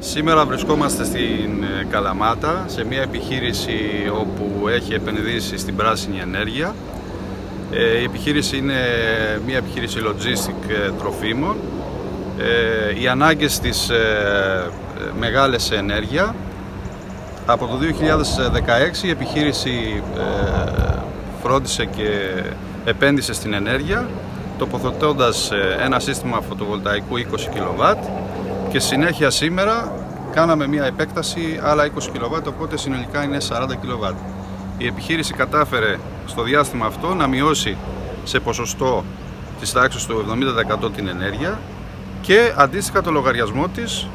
Σήμερα βρισκόμαστε στην ε, Καλαμάτα, σε μια επιχείρηση όπου έχει επενδύσει στην πράσινη ενέργεια. Ε, η επιχείρηση είναι μια επιχείρηση logistic ε, τροφίμων. Οι ανάγκες της μεγάλες σε ενέργεια. Από το 2016 η επιχείρηση φρόντισε και επένδυσε στην ενέργεια τοποθετώντας ένα σύστημα φωτοβολταϊκού 20 kW και συνέχεια σήμερα κάναμε μια επέκταση άλλα 20 kW, οπότε συνολικά είναι 40 kW. Η επιχείρηση κατάφερε στο διάστημα αυτό να μειώσει σε ποσοστό της τάξης του 70% την ενέργεια και αντίστοιχα το λογαριασμό της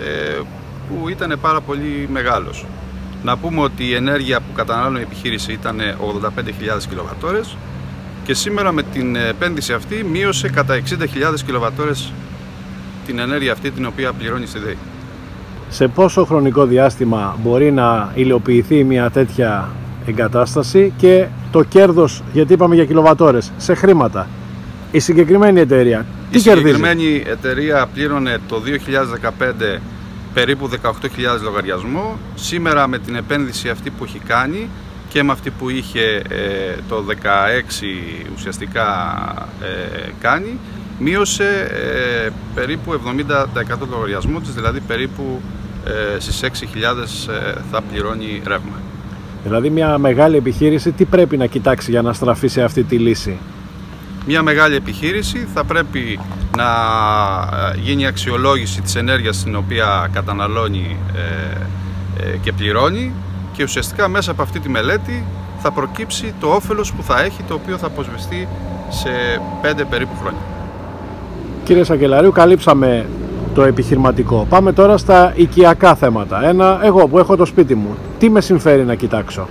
ε, που ήταν πάρα πολύ μεγάλος. Να πούμε ότι η ενέργεια που κατανάλωνε η επιχείρηση ήταν 85.000 kWh και σήμερα με την επένδυση αυτή μείωσε κατά 60.000 kWh την ενέργεια αυτή την οποία πληρώνει στη ΔΕΗ. Σε πόσο χρονικό διάστημα μπορεί να υλοποιηθεί μια τέτοια εγκατάσταση και το κέρδος, γιατί είπαμε για κιλοβατόρες, σε χρήματα. Η συγκεκριμένη εταιρεία τι Η συγκεκριμένη εταιρεία πλήρωνε το 2015 περίπου 18.000 λογαριασμό. Σήμερα με την επένδυση αυτή που έχει κάνει και με αυτή που είχε ε, το 2016 ουσιαστικά ε, κάνει μείωσε ε, περίπου 70% του λογαριασμού της, δηλαδή περίπου ε, στις 6.000 ε, θα πληρώνει ρεύμα. Δηλαδή μια μεγάλη επιχείρηση τι πρέπει να κοιτάξει για να στραφεί σε αυτή τη λύση; Μια μεγάλη επιχείρηση θα πρέπει να ε, γίνει αξιολόγηση της ενέργειας την οποία καταναλώνει ε, και πληρώνει και ουσιαστικά μέσα από αυτή τη μελέτη θα προκύψει το όφελος που θα έχει το οποίο θα αποσβεστεί σε 5 περίπου χρόνια. Κύριε Σακελαρίου, καλύψαμε το επιχειρηματικό. Πάμε τώρα στα οικιακά θέματα. Ένα, εγώ που έχω το σπίτι μου, τι με συμφέρει να κοιτάξω;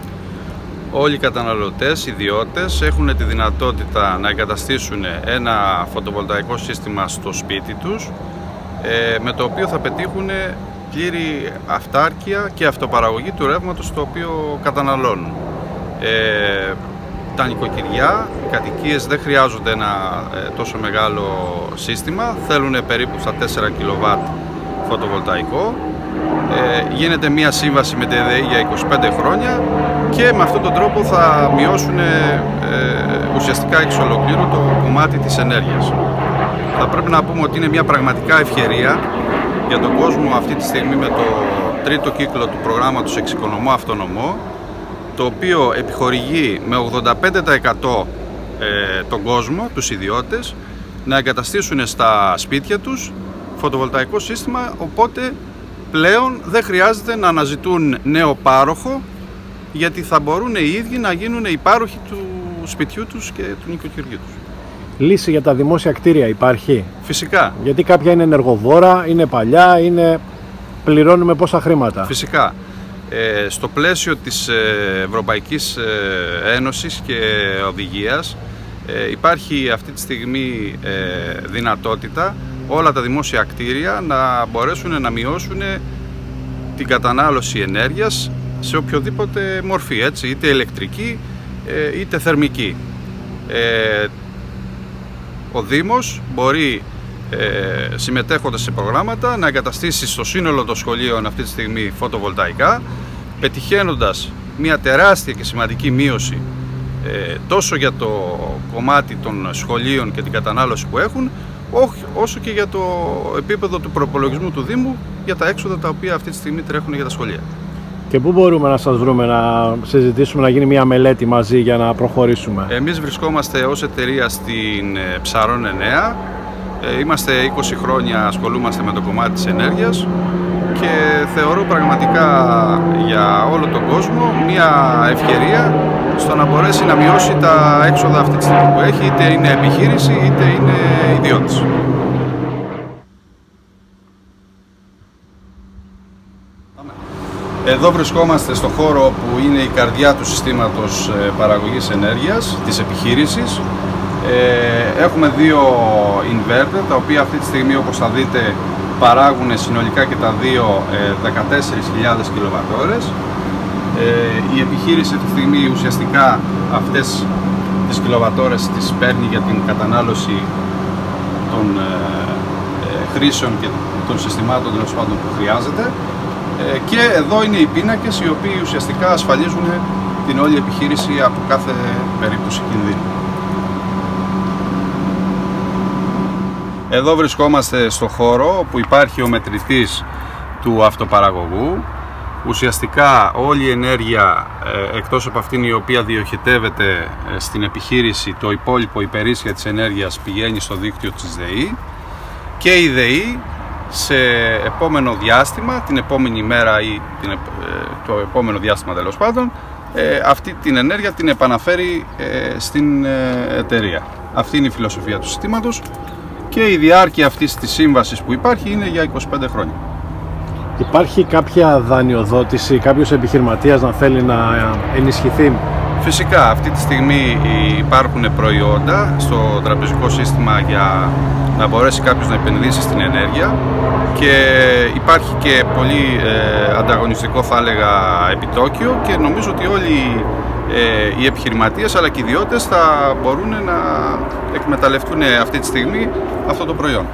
Όλοι οι καταναλωτές, ιδιώτες έχουν τη δυνατότητα να εγκαταστήσουν ένα φωτοβολταϊκό σύστημα στο σπίτι τους ε, με το οποίο θα πετύχουν πλήρη αυτάρκεια και αυτοπαραγωγή του ρεύματος το οποίο καταναλώνουν. Ε, τα νοικοκυριά, οι κατοικίες δεν χρειάζονται ένα ε, τόσο μεγάλο σύστημα, θέλουν περίπου στα 4 kW φωτοβολταϊκό. Ε, γίνεται μία σύμβαση με τη ΔΕΗ για 25 χρόνια και με αυτόν τον τρόπο θα μειώσουν ε, ουσιαστικά εξ ολοκλήρου το κομμάτι της ενέργειας. Θα πρέπει να πούμε ότι είναι μια πραγματικά ευκαιρία για τον κόσμο αυτή τη στιγμή με το τρίτο κύκλο του προγράμματος Εξοικονομώ Αυτονομώ το οποίο επιχορηγεί με 85% ε, τον κόσμο, τους ιδιώτες, να εγκαταστήσουν στα σπίτια τους φωτοβολταϊκό σύστημα, οπότε πλέον δεν χρειάζεται να αναζητούν νέο πάροχο, γιατί θα μπορούν οι ίδιοι να γίνουν οι πάροχοι του σπιτιού τους και του νοικοκυριού τους. Λύση για τα δημόσια κτίρια υπάρχει; Φυσικά. Γιατί κάποια είναι ενεργοβόρα, είναι παλιά, είναι... πληρώνουμε πόσα χρήματα; Φυσικά. Ε, στο πλαίσιο της ε, Ευρωπαϊκής ε, Ένωσης και Οδηγίας υπάρχει αυτή τη στιγμή δυνατότητα όλα τα δημόσια κτίρια να μπορέσουν να μειώσουν την κατανάλωση ενέργειας σε οποιοδήποτε μορφή, έτσι, είτε ηλεκτρική είτε θερμική. Ο Δήμος μπορεί συμμετέχοντας σε προγράμματα να εγκαταστήσει στο σύνολο των σχολείων αυτή τη στιγμή φωτοβολταϊκά πετυχαίνοντας μια τεράστια και σημαντική μείωση ε, τόσο για το κομμάτι των σχολείων και την κατανάλωση που έχουν όσο και για το επίπεδο του προπολογισμού του Δήμου για τα έξοδα τα οποία αυτή τη στιγμή τρέχουν για τα σχολεία. Και πού μπορούμε να σας βρούμε να συζητήσουμε, να γίνει μια μελέτη μαζί για να προχωρήσουμε; Εμείς βρισκόμαστε ως εταιρεία στην ε, Ψαρών 9. Ε, είμαστε 20 χρόνια ασχολούμαστε με το κομμάτι της ενέργειας και θεωρώ πραγματικά για όλο τον κόσμο μια ευκαιρία στο να μπορέσει να μειώσει τα έξοδα αυτή τη στιγμή που έχει, είτε είναι επιχείρηση είτε είναι ιδιώτης. Εδώ βρισκόμαστε στο χώρο που είναι η καρδιά του συστήματος ε, παραγωγής ενέργειας της επιχείρησης. Ε, έχουμε δύο inverter, τα οποία αυτή τη στιγμή όπως θα δείτε παράγουν συνολικά και τα δύο 14.000 ε, κιλοβατόρες. Ε, η επιχείρηση αυτή τη στιγμή ουσιαστικά αυτές τις κιλοβατόρες τις παίρνει για την κατανάλωση των ε, χρήσεων και των συστημάτων τέλος πάντων που χρειάζεται. Ε, και εδώ είναι οι πίνακες οι οποίοι ουσιαστικά ασφαλίζουν την όλη επιχείρηση από κάθε περίπτωση κινδύνου. Εδώ βρισκόμαστε στο χώρο που υπάρχει ο μετρητής του αυτοπαραγωγού. Ουσιαστικά όλη η ενέργεια ε, εκτός από αυτήν η οποία διοχετεύεται ε, στην επιχείρηση το υπόλοιπο υπερίσια της ενέργειας πηγαίνει στο δίκτυο της ΔΕΗ και η ΔΕΗ σε επόμενο διάστημα, την επόμενη μέρα ή την, ε, το επόμενο διάστημα τέλος πάντων, αυτή την ενέργεια την επαναφέρει στην εταιρεία. Αυτή είναι η φιλοσοφία του συστήματος και η διάρκεια αυτής της σύμβασης που υπάρχει είναι για 25 χρόνια. Υπάρχει κάποια δανειοδότηση, κάποιος επιχειρηματίας να θέλει να ενισχυθεί; Φυσικά, αυτή τη στιγμή υπάρχουν προϊόντα στο τραπεζικό σύστημα για να μπορέσει κάποιος να επενδύσει στην ενέργεια και υπάρχει και πολύ ε, ανταγωνιστικό θα έλεγα επιτόκιο και νομίζω ότι όλοι ε, οι επιχειρηματίες αλλά και οι ιδιώτες θα μπορούν να εκμεταλλευτούν αυτή τη στιγμή αυτό το προϊόν.